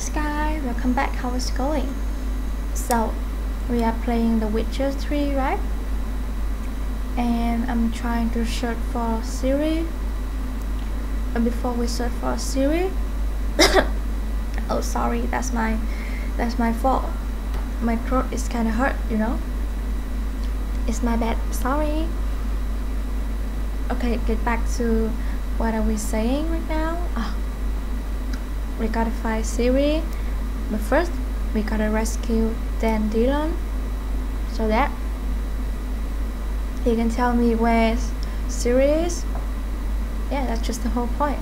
Hi Sky, welcome back. How is it going? So, we are playing The Witcher 3, right? And I'm trying to search for Ciri But before we search for Ciri oh sorry, that's my that's my fault. My throat is kind of hurt, you know. It's my bad. Sorry. Okay, get back to what are we saying right now? Oh, we gotta find Ciri but first we gotta rescue Dandelion so that he can tell me where Ciri is. Yeah, that's just the whole point.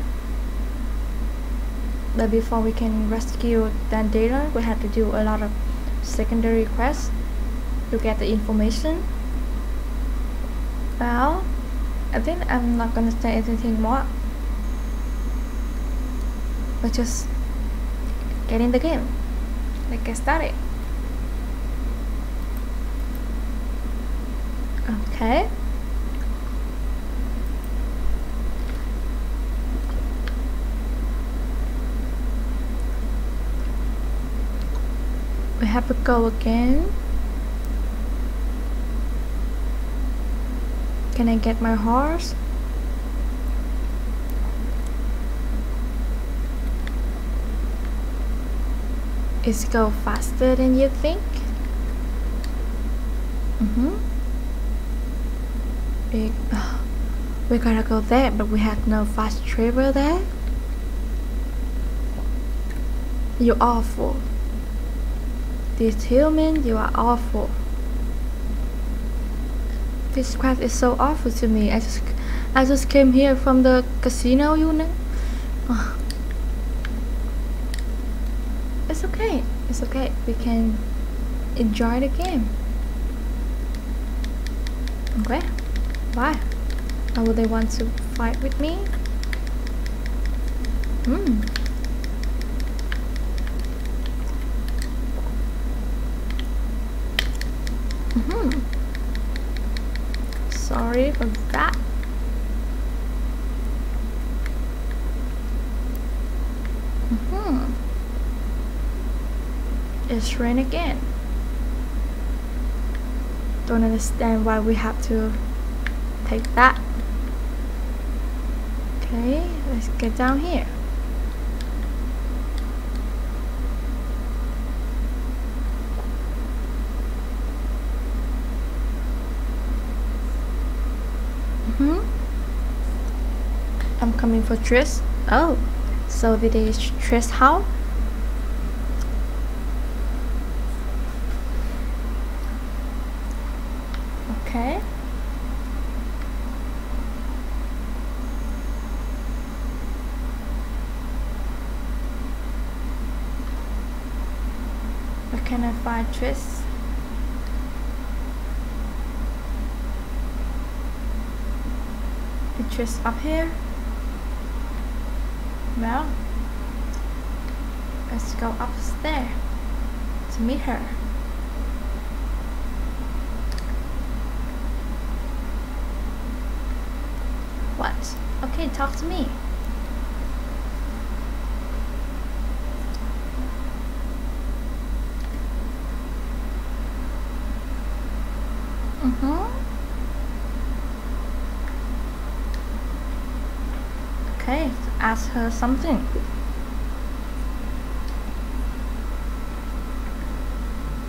But before we can rescue Dandelion, we have to do a lot of secondary quests to get the information. Well, I think I'm not gonna say anything more. But just get in the game. Let's get started. Okay. We have to go again. Can I get my horse? Is go faster than you think? Mm-hmm. We, uh, we gotta go there, but we have no fast travel there. You're awful. This human, you are awful. This quest is so awful to me. I just, I just came here from the casino, you know. Uh, it's okay. It's okay. We can enjoy the game. Okay. Why? Why would they want to fight with me? Hmm. Mm hmm Sorry for that. Mm hmm It's rain again. Don't understand why we have to take that. Okay, let's get down here. hmm I'm coming for Triss. Oh, so it is Triss how? Okay. Where can I find Triss? Triss up here? Well, let's go upstairs to meet her. What? Okay, talk to me. Mm-hmm. Okay, her something.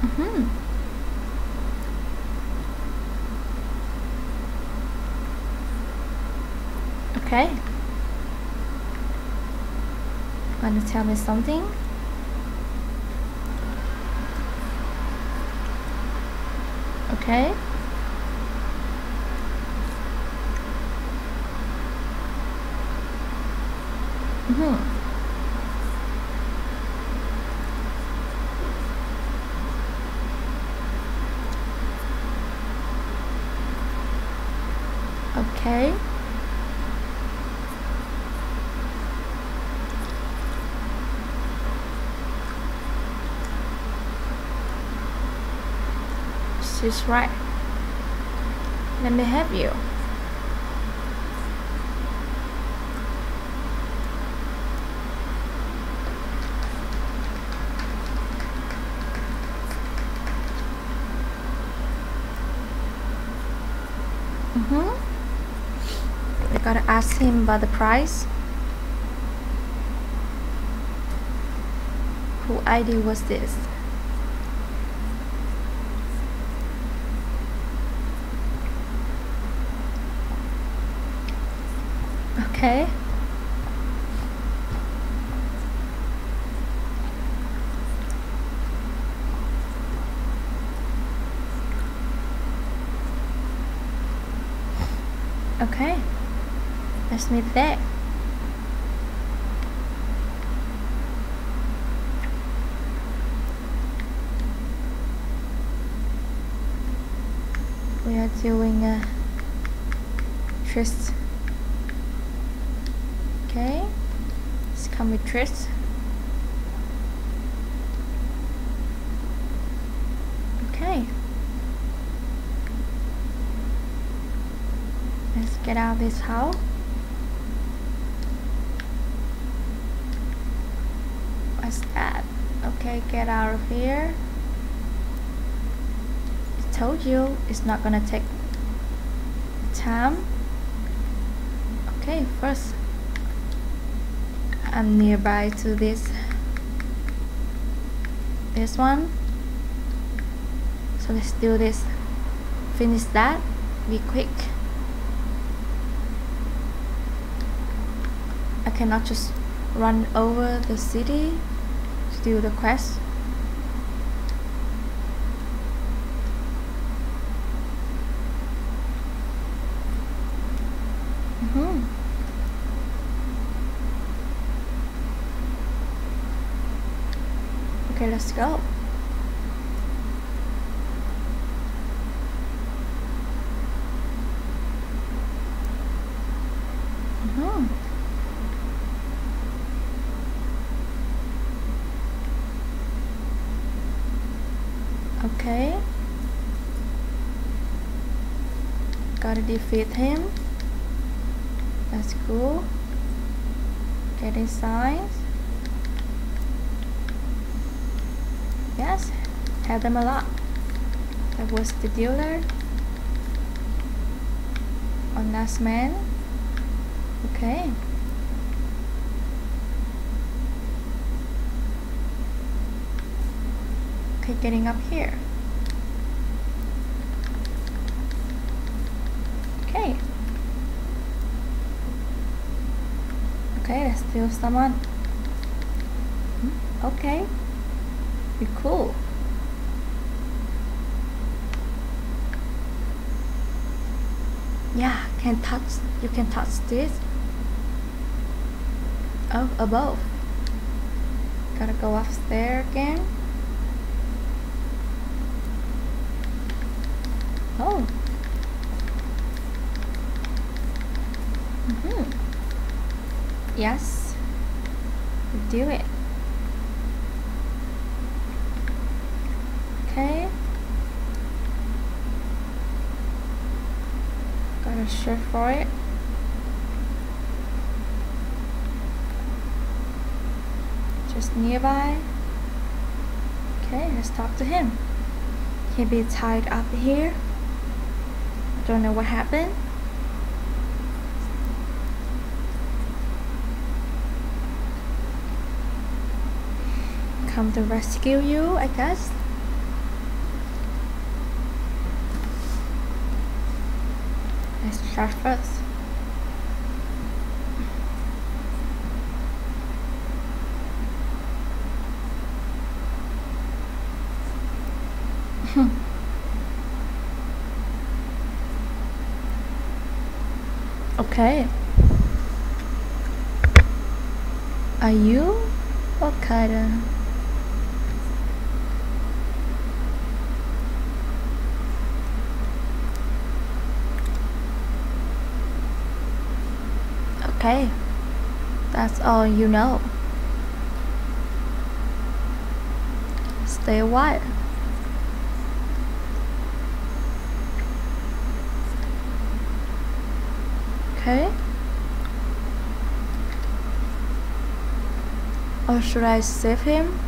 Mm-hmm. Okay. Want to tell me something? Okay. Mm-hmm. Okay. She's right. Let me help you. Mm-hmm. We gotta ask him about the price. Who ID was this? Okay. Okay. Let's meet there. We are doing a Triss. Okay. Let's come with Triss. Okay. Let's get out of this house. What's that? Okay, get out of here. I told you it's not gonna take time. Okay, first I'm nearby to this this one. So let's do this. Finish that. Be quick. Cannot just run over the city to do the quest. Mm -hmm. Okay, let's go. Mm -hmm. Okay. Gotta defeat him. That's cool. Getting signs. Yes, have them a lot. That was the dealer. On last man. Okay. Okay, getting up here. Okay. Okay, someone. Hmm, okay. Be cool. Yeah, can touch you can touch this. Oh, above. Gotta go upstairs again. Oh. Mm -hmm. Yes. Do it. Okay. Gotta search for it. Just nearby. Okay, let's talk to him. He be tied up here. Don't know what happened. Come to rescue you, I guess. Let's start first. okay. Are you what kind of Okay, that's all you know. Stay a while. Okay. Or should I save him?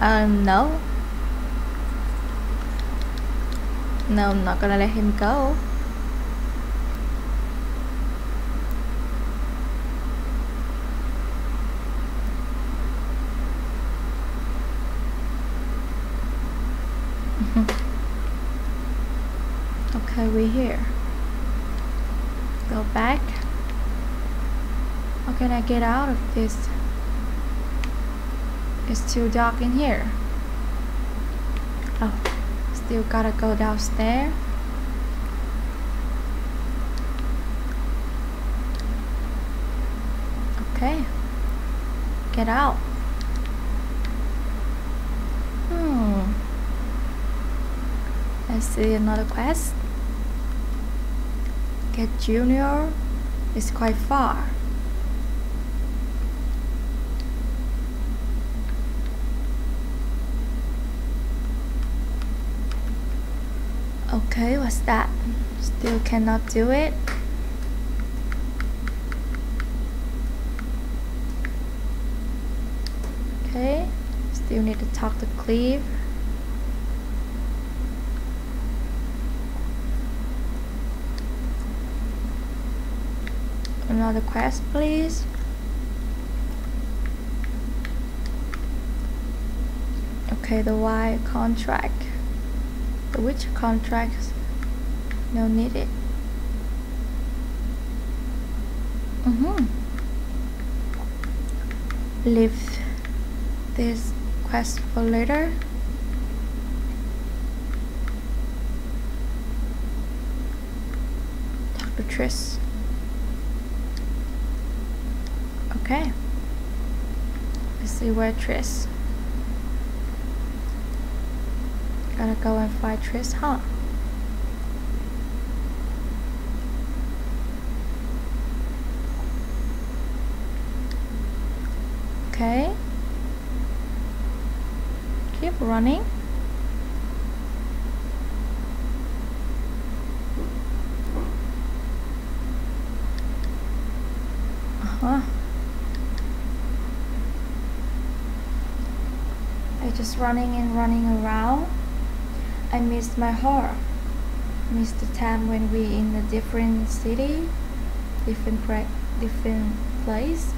Um, no. No, I'm not gonna let him go. okay, we're here. Go back. How can I get out of this? It's too dark in here. Still gotta go downstairs. Okay, get out. Hmm. Let's see another quest. Get Junior is quite far. Okay, what's that? Still cannot do it. Okay, still need to talk to Cleve. Another quest, please. Okay, the Y contract. Which contracts no needed? Mm-hmm. Leave this quest for later. Talk to Triss. Okay. Let's see where Triss. Gotta go and find Triss, huh? Okay. Keep running. Uh-huh. Just running and running around. I missed my heart. Missed the time when we in a different city, different different place.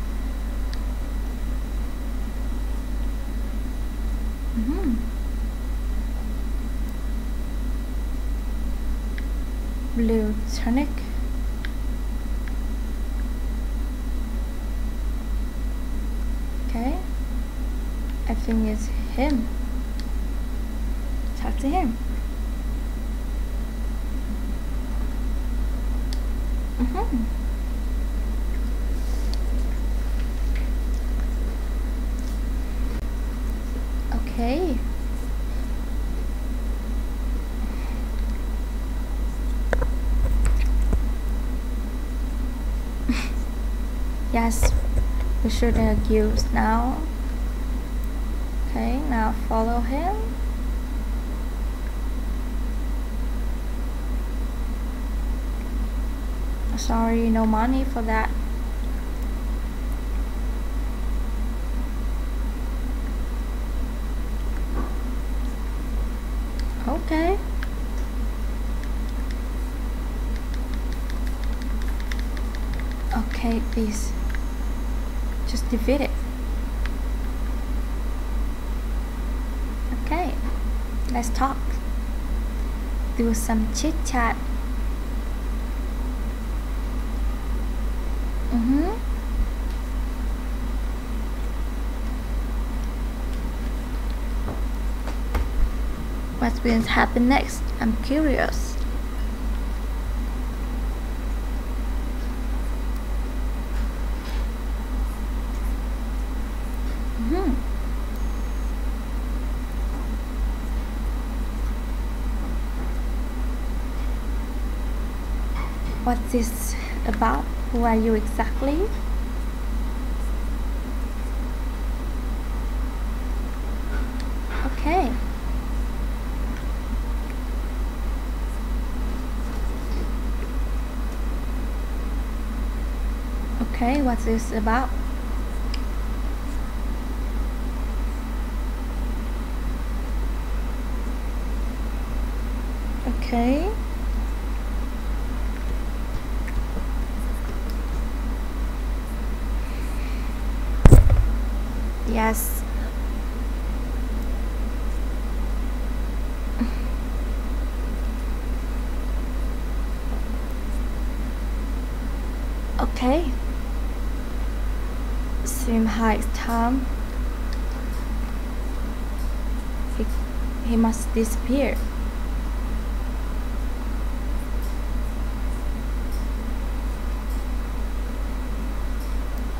Mm -hmm. Blue tonic. Okay. I think it's him talk to him. Mm -hmm. Okay. yes, we should use now. Okay, now follow him. sorry no money for that okay okay please just defeat it okay let's talk do some chit chat Mm-hmm. What's going to happen next? I'm curious. about? Who are you exactly? Okay. Okay, what's this about? Okay. Okay. Seem high time. He, he must disappear.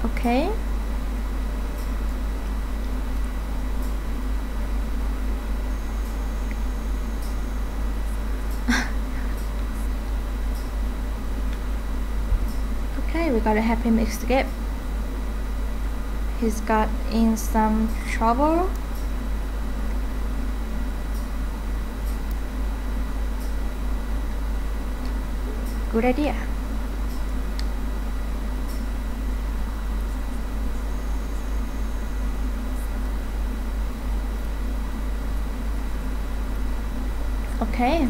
Okay. okay, gotta help him escape. He's got in some trouble. Good idea. Okay.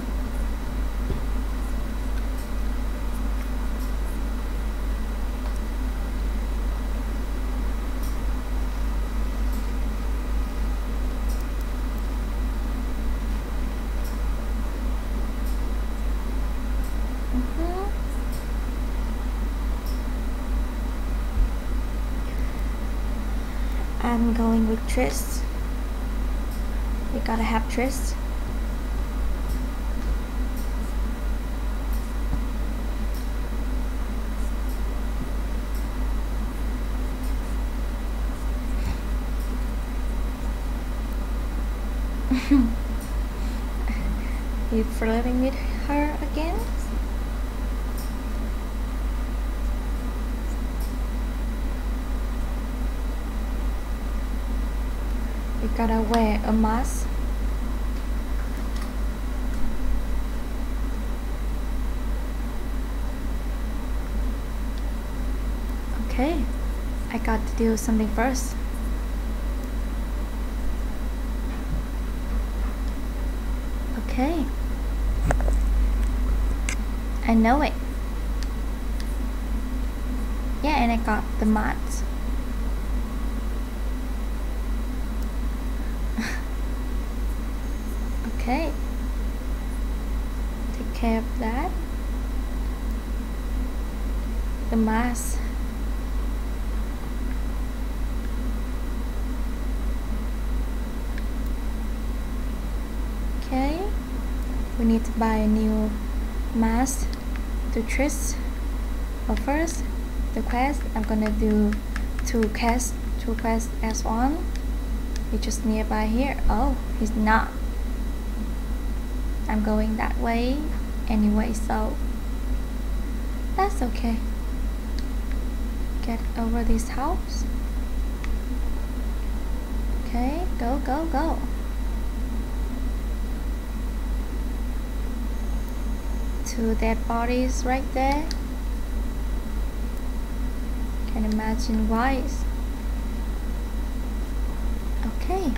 Mhm. I'm We gotta have Triss. you flirting with her again? You gotta wear a mask. Okay, I got to do something first. Okay. I know it. Yeah, and I got the mods. okay. Take care of that. Mask. Okay. We need to buy a new mask to Triss. But first, the quest, I'm gonna do two quests, two quests as one. He's just nearby here. Oh, he's not. I'm going that way anyway, so that's okay. Get over this house. Okay, go, go, go. Two dead bodies right there. Can imagine why. Okay,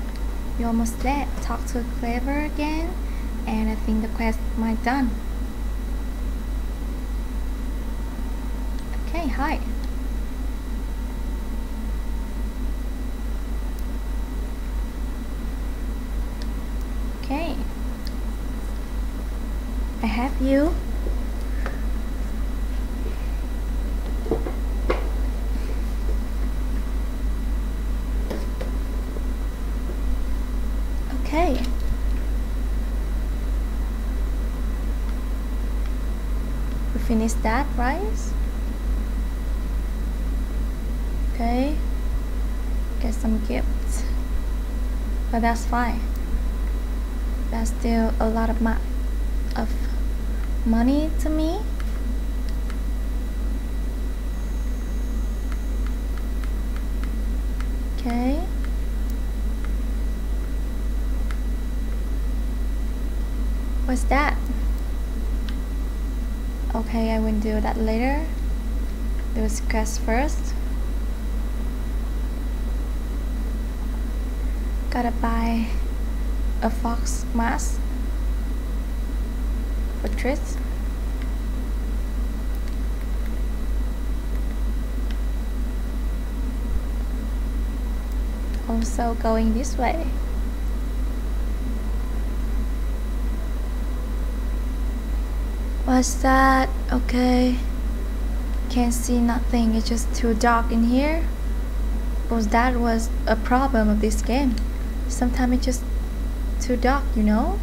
you're almost there. Talk to Cleaver again, and I think the quest might done. Okay, hi. Okay. I have you. Okay. We finished that, right? Okay. Get some gifts. But that's fine. That's still a lot of ma of money to me. Okay. What's that? Okay, I will do that later. Do quest first. Gotta buy a fox mask. Also going this way. What's that? Okay. Can't see nothing, it's just too dark in here. Because that was a problem of this game. Sometimes it's just too dark, you know?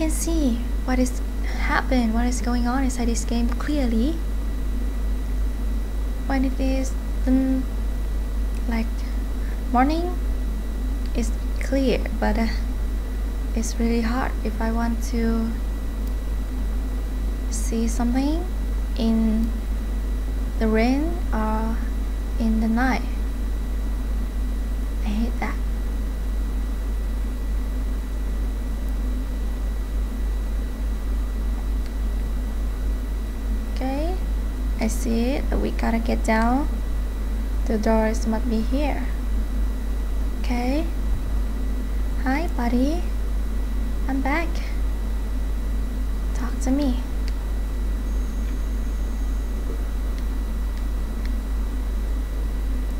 Can see what is happening, what is going on inside this game clearly. When it is um, like morning, it's clear, but uh, it's really hard if I want to see something in the rain or in the night. I hate that. Okay, I see it. We gotta get down. The doors must be here. Okay. Hi, buddy. I'm back. Talk to me.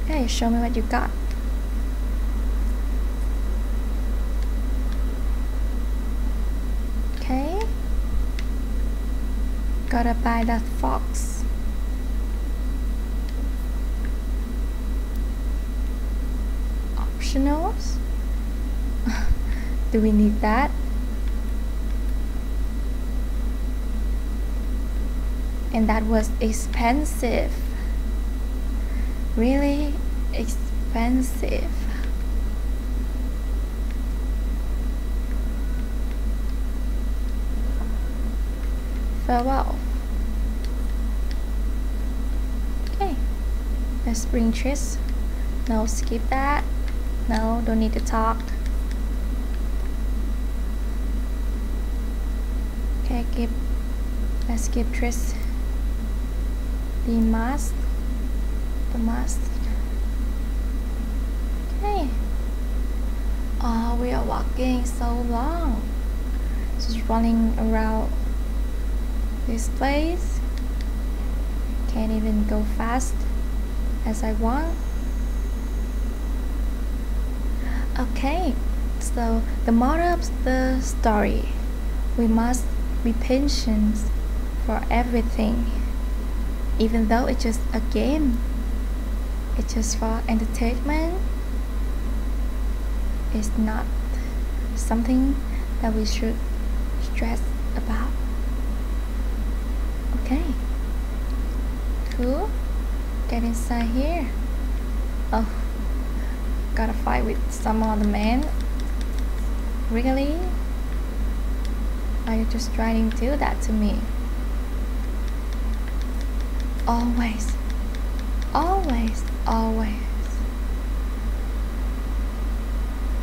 Okay, show me what you got. Okay. Gotta buy that fox. Do we need that? And that was expensive really expensive. Farewell. Okay, let's bring Triss. No, skip that. No, don't need to talk. Okay, keep. Triss. The mask the mask. Okay. Oh, we are walking so long. Just running around this place. Can't even go fast as I want. Okay, so the moral of the story we must be patient for everything, even though it's just a game it's just for entertainment. It's not something that we should stress about. Okay. Cool get inside here. Oh gotta fight with some other man. Really? Are you just trying to do that to me always always always.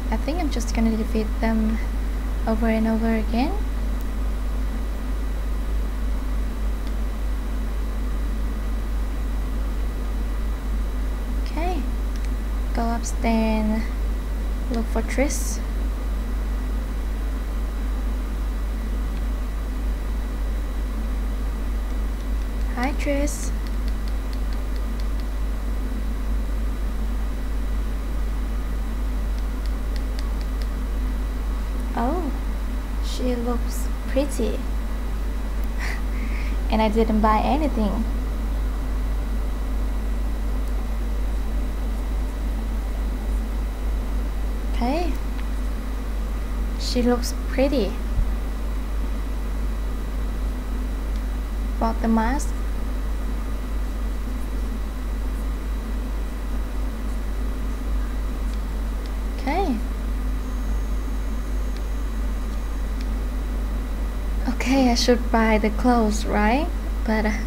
I think I'm just gonna defeat them over and over again. Okay, go upstairs look for Triss. Hi Triss. she looks pretty. And I didn't buy anything. Okay. She looks pretty. Bought the mask okay okay I should buy the clothes right? But uh,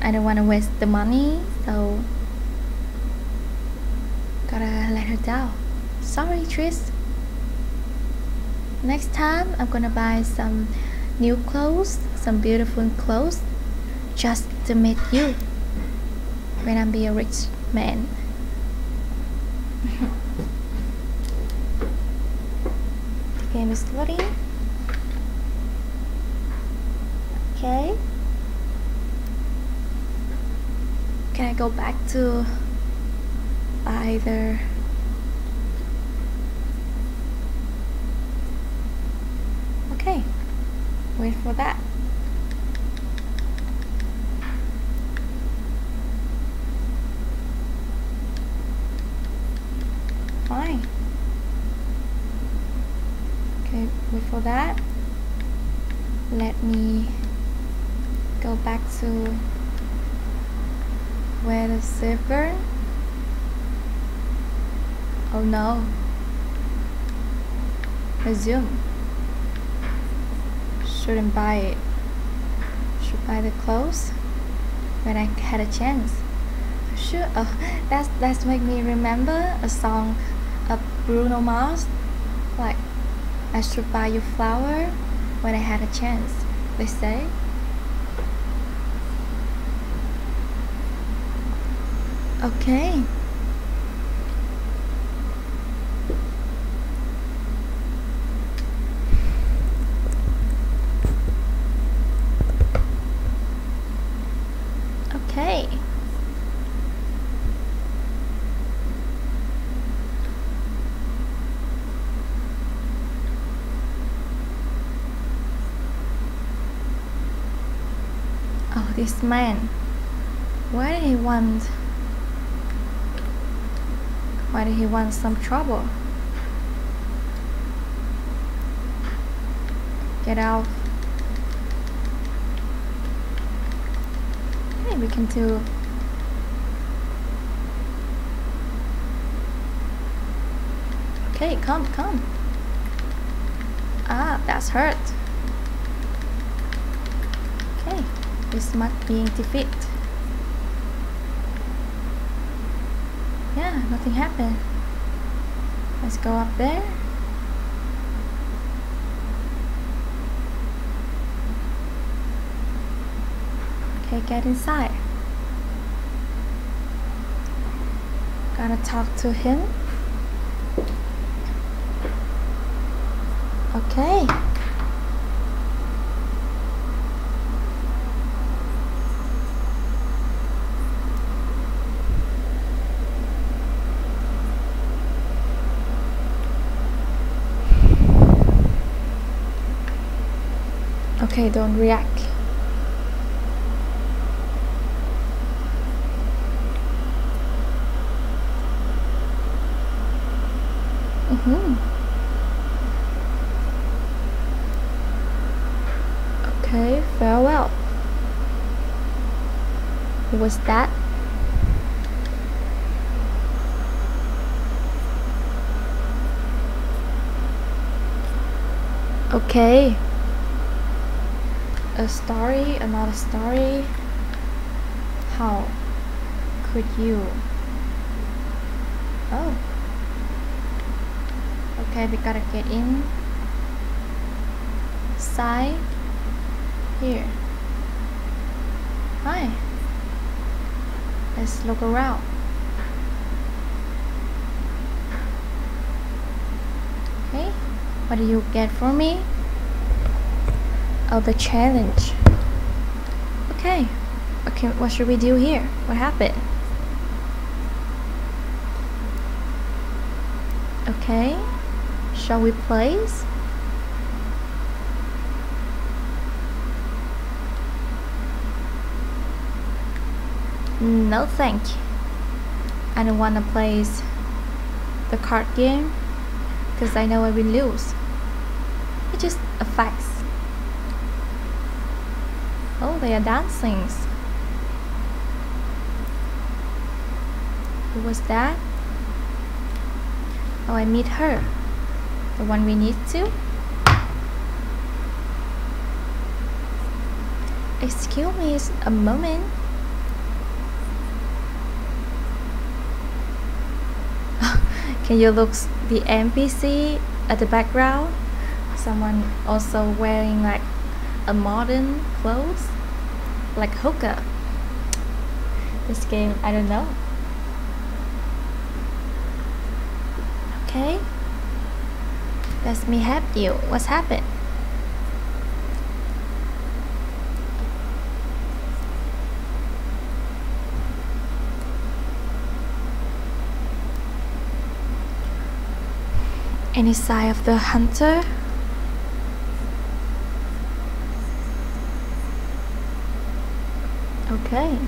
I don't want to waste the money so gotta let her down. Sorry Triss. Next time I'm gonna buy some new clothes some beautiful clothes just to meet you when I'm be a rich man. Game is loading Okay. Can I go back to either okay wait for that fine okay wait for that let me go back to where the server oh no resume shouldn't buy it. Should buy the clothes when I had a chance. Sure oh that's that's make me remember a song of Bruno Mars like I should buy you flower when I had a chance. They say. Okay Oh, this man. Why did he want... Why did he want some trouble? Get out. Hey, we can do... Okay, come, come. Ah, that's hurt. Okay is not being defeat. Yeah, nothing happened. Let's go up there. Okay, get inside. Gotta talk to him. Okay. Okay, don't react. Mm-hmm. Okay, farewell. Was that? Okay a story, another story. How could you? Oh. Okay, we gotta get in. Side. Here. Hi. Let's look around. Okay. What do you get for me? Of the challenge. Okay, okay, what should we do here? What happened? Okay, shall we place? No thank you. I don't wanna play the card game because I know I will lose. It just affects Oh, they are dancing. Who was that? Oh, I meet her. The one we need to? Excuse me a moment. Can you look the NPC at the background? Someone also wearing like a modern clothes? Like Hoka. this game I don't know. Okay. Let me help you. What's happened? Any sign of the hunter? Okay.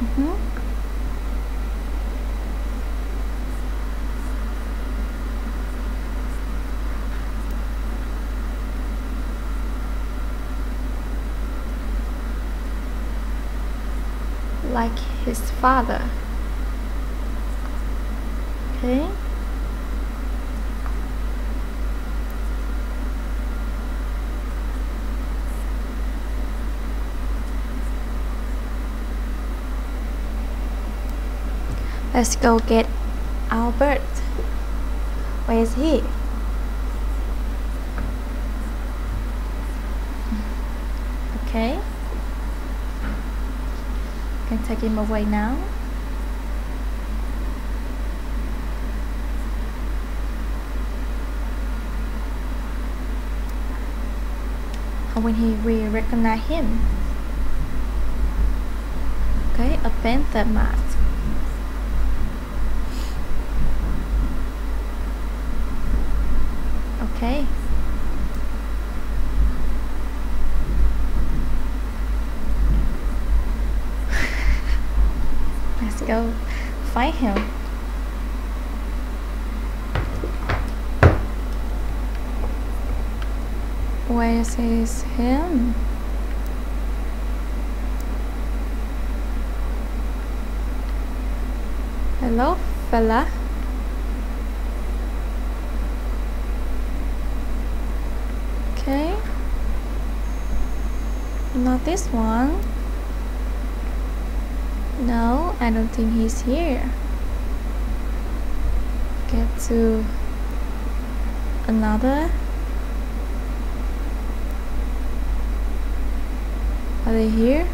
Mm-hmm. Like his father. Okay. Let's go get Albert. Where is he? Okay. Can take him away now. How will he will recognize him? Okay, a panther mask. Okay. Let's go find him. Where is him? Hello, fella. Okay. Not this one. No, I don't think he's here. Get to another. Are they here?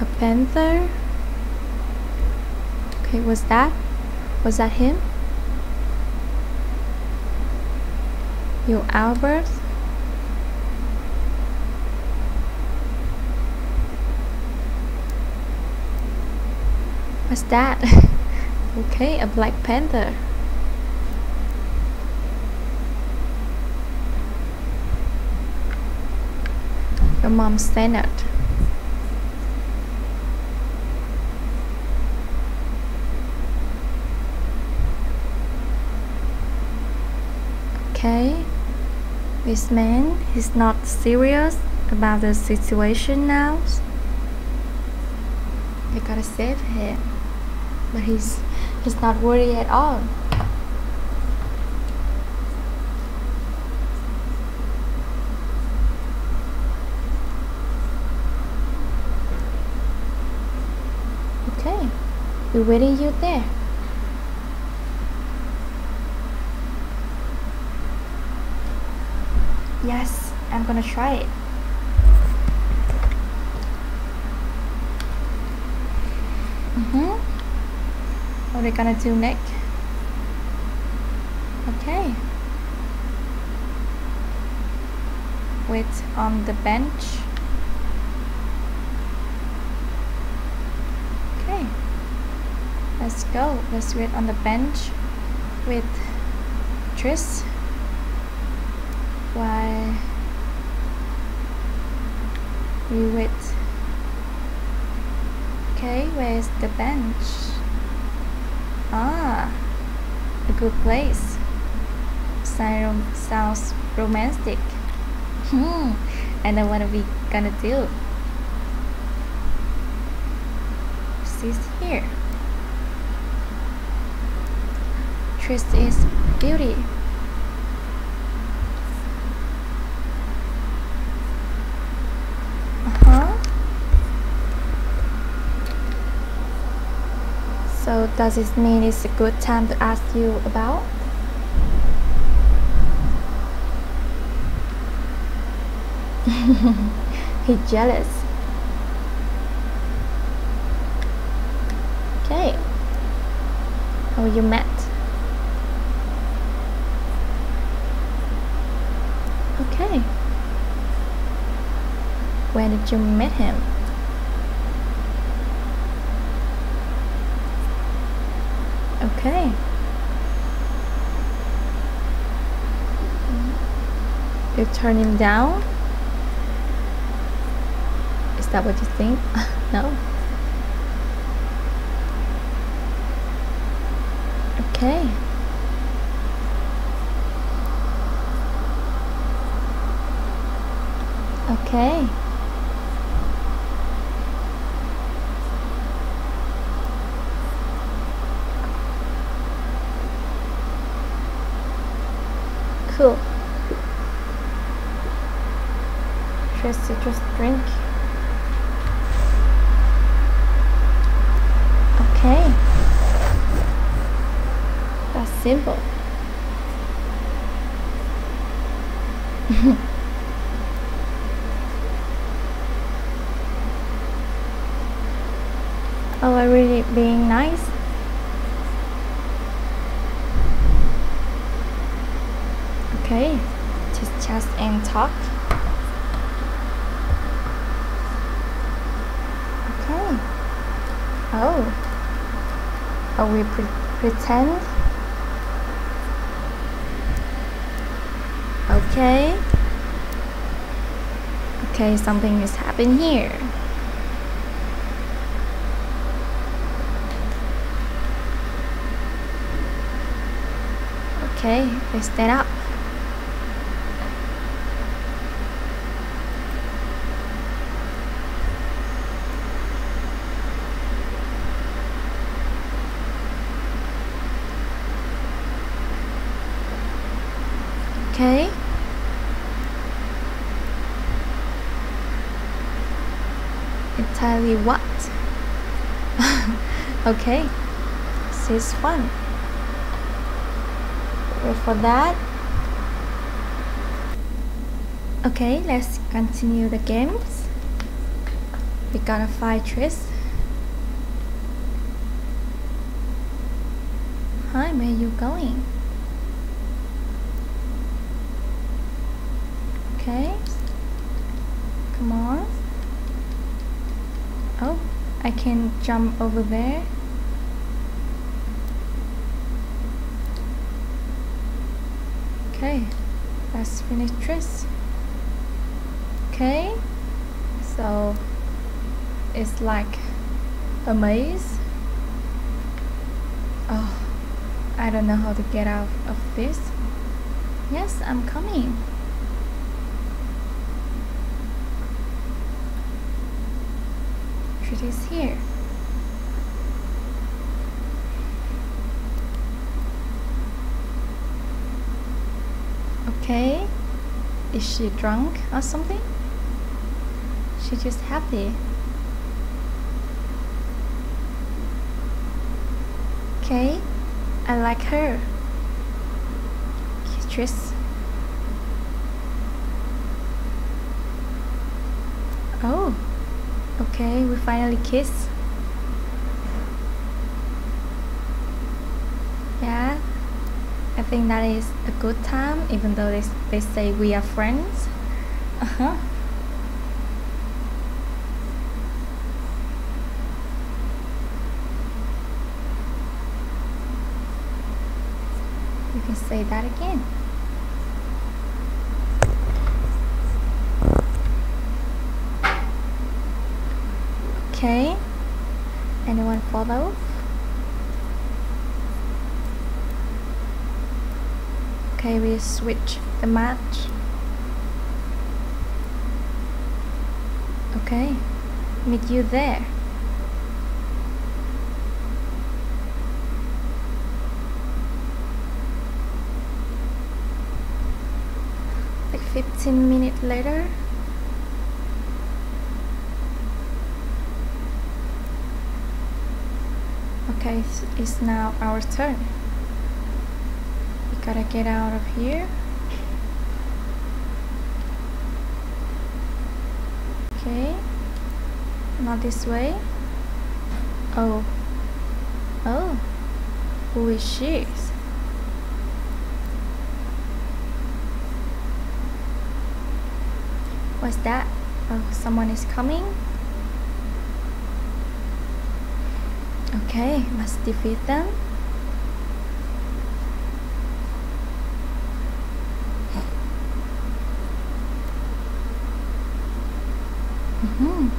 A panther? Okay, was that? Was that him? You Albert? What's that? okay, a Black Panther. Your mom's standard. Okay, this man is not serious about the situation now. They gotta save him, but he's he's not worried at all. Okay, we're waiting you there. Yes, I'm gonna try it. Mm-hmm. What are we gonna do next? Okay. Wait on the bench. Okay. Let's go. Let's wait on the bench with Triss. Why we wait Okay, where's the bench? Ah, a good place. Sound, sounds romantic. Hmm, I know what are we gonna do. She's here. Triss is beauty. Uh-huh. So does it mean it's a good time to ask you about? He's jealous. Okay. How you met? Okay. Where did you meet him? Okay. You turn him down? Is that what you think? no. Okay. Okay. Cool. Just citrus drink. Okay. That's simple. oh, are really being nice? Okay, just chat and talk. Okay. Oh. Oh, we pre pretend? Okay. Okay, something is happening here. Okay, let's stand up. Okay. What? okay. This is fun. Wait for that. Okay, let's continue the games. We gotta find Triss. Hi, where are you going? Okay. Come on. Oh, I can over there. Okay, let's finish. Okay, so it's like a maze. Oh, I don't know how to get out of this. Yes, I'm coming. It is here. Okay. Is she drunk or something? She's just happy. Okay. I like her. Triss. Oh. Okay, we finally kiss. Yeah, I think that is a good time, even though they, they say we are friends. Uh huh. You can say that again. Okay. Anyone follow? Okay, we switch the match. Okay, meet you there. Like 15 minutes later. Okay, it's now our turn. Gotta get out of here. Okay, not this way. Oh, oh, who is she? What's that? Oh, someone is coming. Okay, must defeat them. Mm -hmm.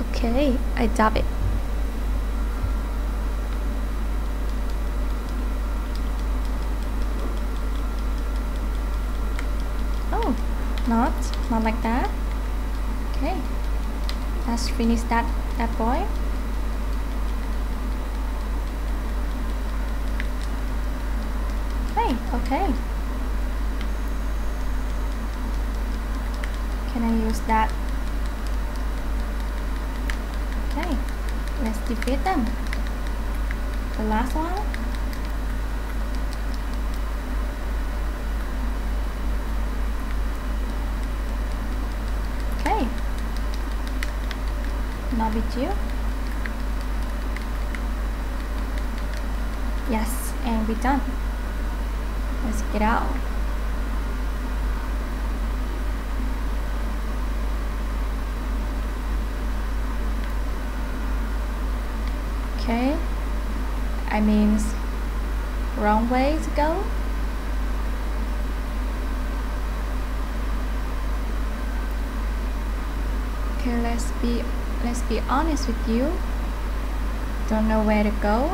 Okay, I dub it. Oh, not, not like that. Okay, let's finish that, that boy. Hey, okay. Can I use that? Okay, let's defeat them. The last one. Okay. Not with you. Yes, and we're done. Let's get out. Okay. I mean, wrong way to go. Okay, let's be let's be honest with you. Don't know where to go.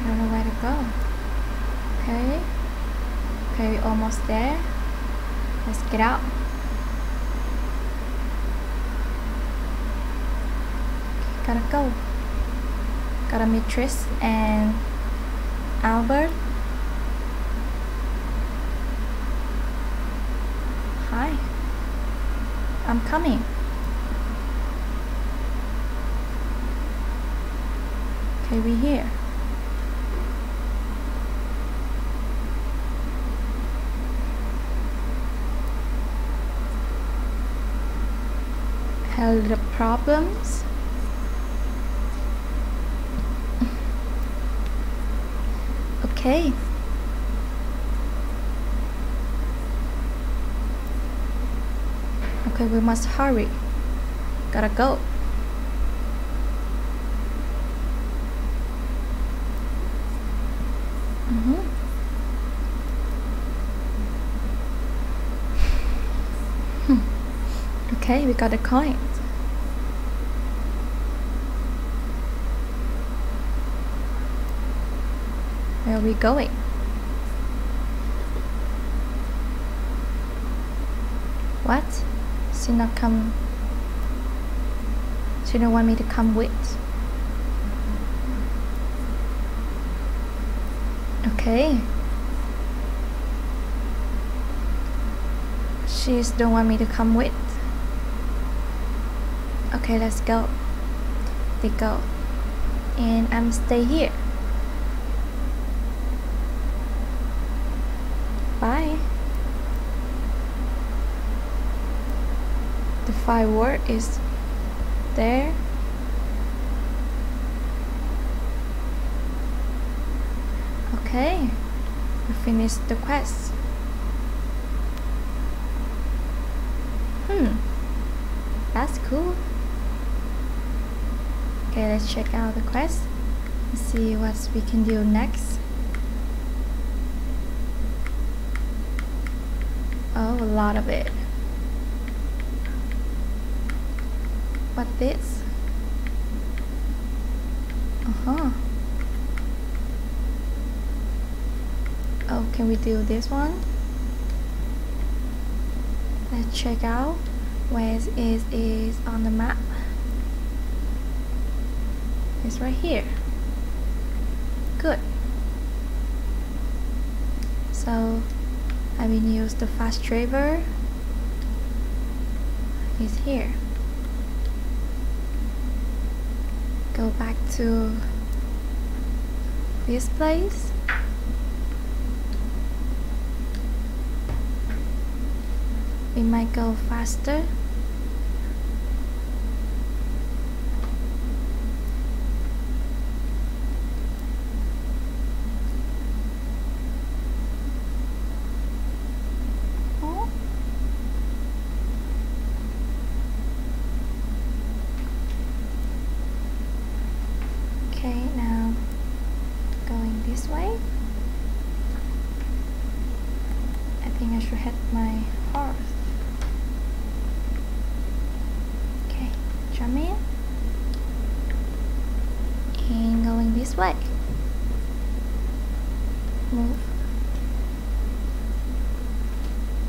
I don't know where to go. Okay. Okay, almost there. Let's get out. Gotta go. Gotta meet Trish and Albert. Hi. I'm coming. Okay, we here. Held the problems. Okay. Okay, we must hurry. Gotta go. Mm -hmm. okay, we got a coin. Where are we going? What? She not come. She don't want me to come with. Okay. She's don't want me to come with. Okay, let's go. They go. And I'm stay here. Bye. Firework is there. Okay, we finished the quest. Hmm, that's cool. Okay, let's check out the quest and see what we can do next. Oh, a lot of it. What this? Uh-huh. Oh, can we do this one? Let's check out where it is, is on the map. It's right here. Good. So I will use the fast driver Is here. Go back to this place. We might go faster. this way. I think I should hit my horse. Okay, jump in. And going this way. Move.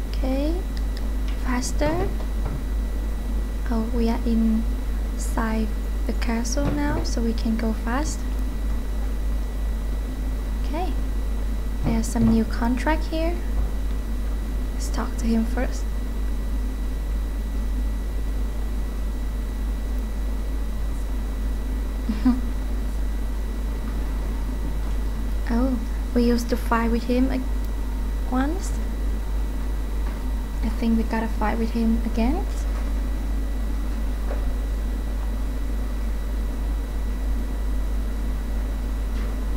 Okay, faster. Oh, we are inside the castle so we can go fast. Okay, there's some new contract here. Let's talk to him first. oh, we used to fight with him once. I think we gotta fight with him again.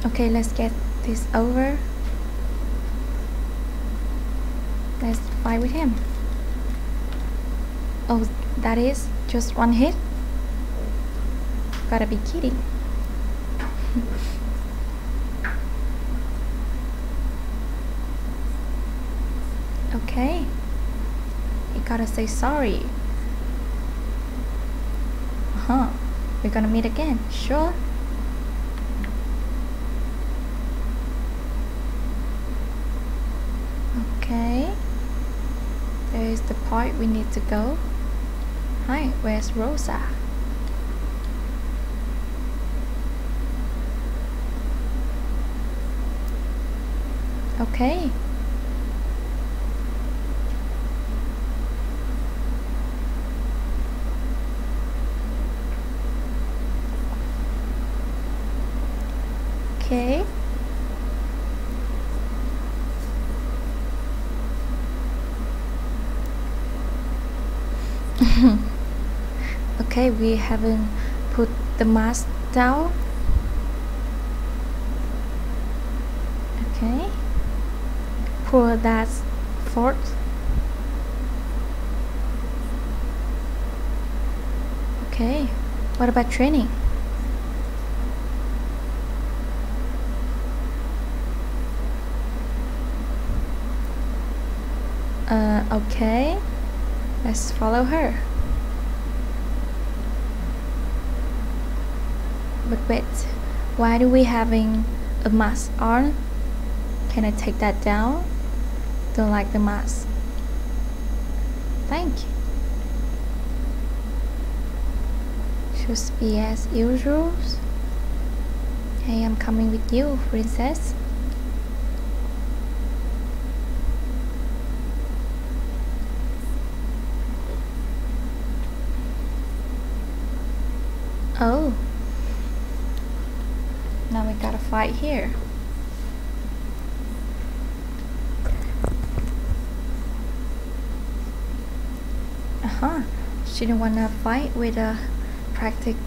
Okay, let's get this over. Let's fight with him. Oh, that is just one hit? Gotta be kidding. okay. You gotta say sorry. Uh huh. We're gonna meet again, sure? Okay. There is the part we need to go. Hi, where's Rosa? Okay. Okay. Haven't put the mask down. Okay. Pour that fort. Okay. What about training? Uh, okay. Let's follow her. But wait, why do we having a mask on? Can I take that down? Don't like the mask. Thank you. Should be as usual. Hey, I'm coming with you, princess. Oh. Now we gotta fight here. Uh-huh. She didn't wanna fight with a practical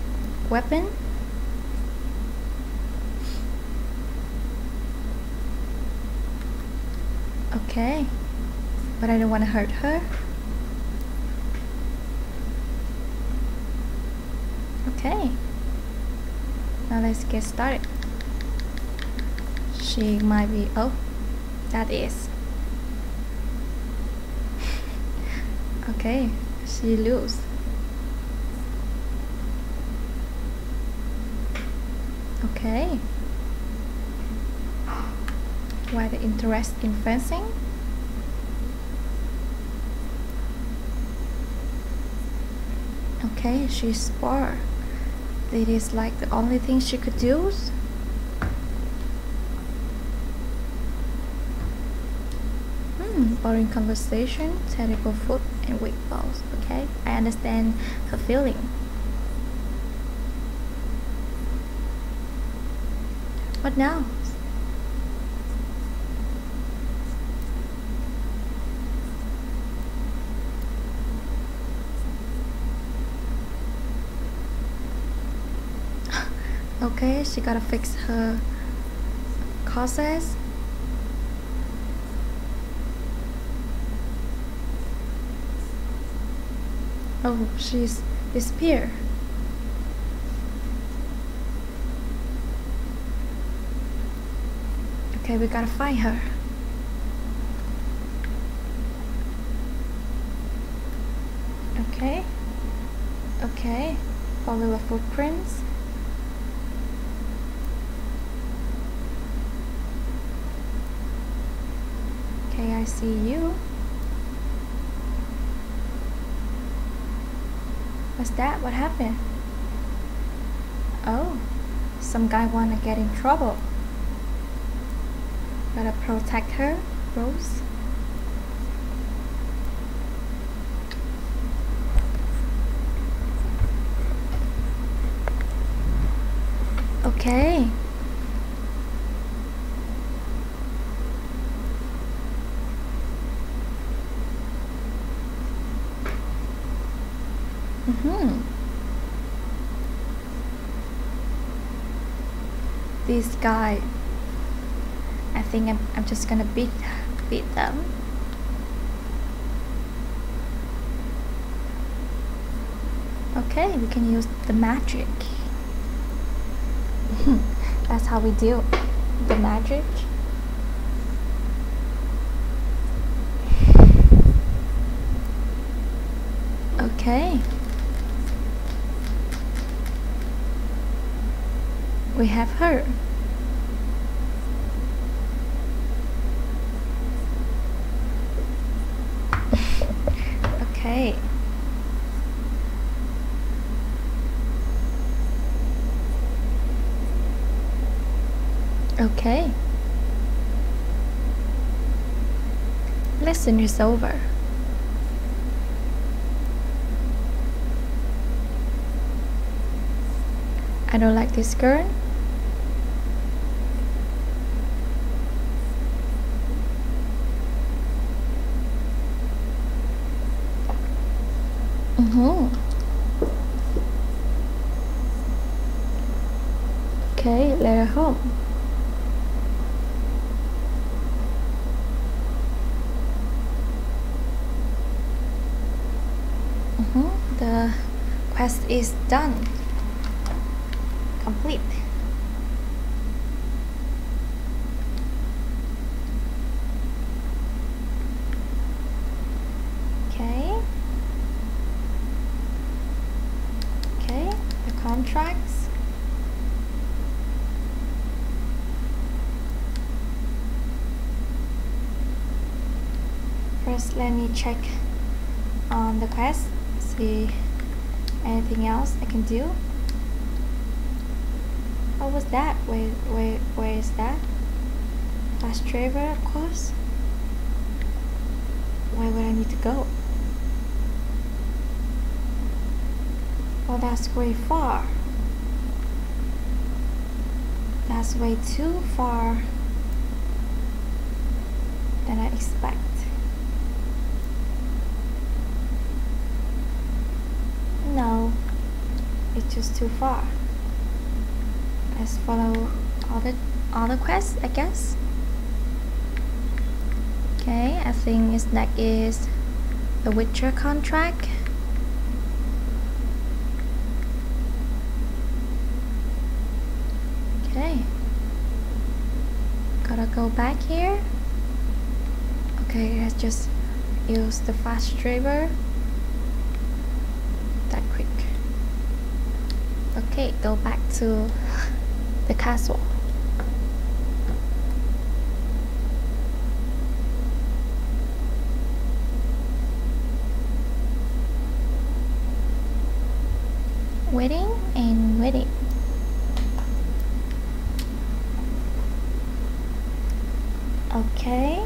weapon? Okay. But I don't wanna hurt her. Okay. Now let's get started. She might be, oh, that is. okay, she lose. Okay. Why the interest in fencing? Okay, she's bored. It is like the only thing she could do. Hmm, boring conversation, terrible food, and weak balls. Okay, I understand her feeling. What now? okay she gotta fix her causes oh she's disappeared Okay, we gotta find her. Okay. Okay. Follow the footprints. Okay, I see you. What's that? What happened? Oh, some guy wanna get in trouble. Gotta protect her, Rose. Okay. Mm-hmm. This guy, I think I'm, I'm just gonna beat beat them. Okay, we can use the magic. That's how we do the magic. Okay. We have her. okay. Okay. Lesson is over. I don't like this girl. Mm-hmm. Okay, let her home. Mm-hmm. The quest is done. Complete. Okay. Okay, the contracts. First, let me check on the quest, see anything I can do. What was that? Where, where, where is that? Last travel, of course. Why would I need to go? Well, that's way far. That's way too far than I expect. No, just too far. Let's follow all the all quests, I guess. Okay, I think its next is the Witcher contract. Okay. Gotta go back here. Okay, let's just use the fast travel. That quick. Okay, go back to the castle. Waiting and waiting. Okay,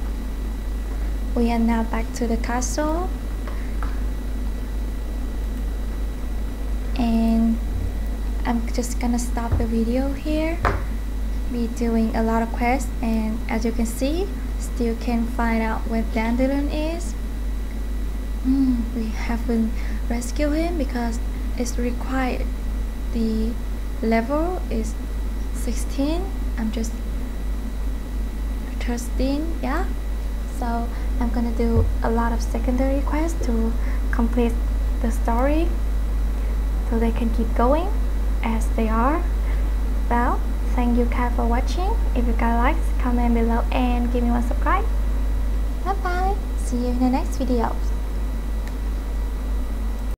we are now back to the castle and I'm just gonna stop the video here. Be doing a lot of quests and as you can see still can find out where Dandelion is. Mm, we haven't rescued him because it's required. The level is 16 I'm just 13 yeah. So I'm gonna do a lot of secondary quests to complete the story so they can keep going as they are. Well thank you guys for watching. If you guys like comment below and give me one subscribe. Bye bye see you in the next video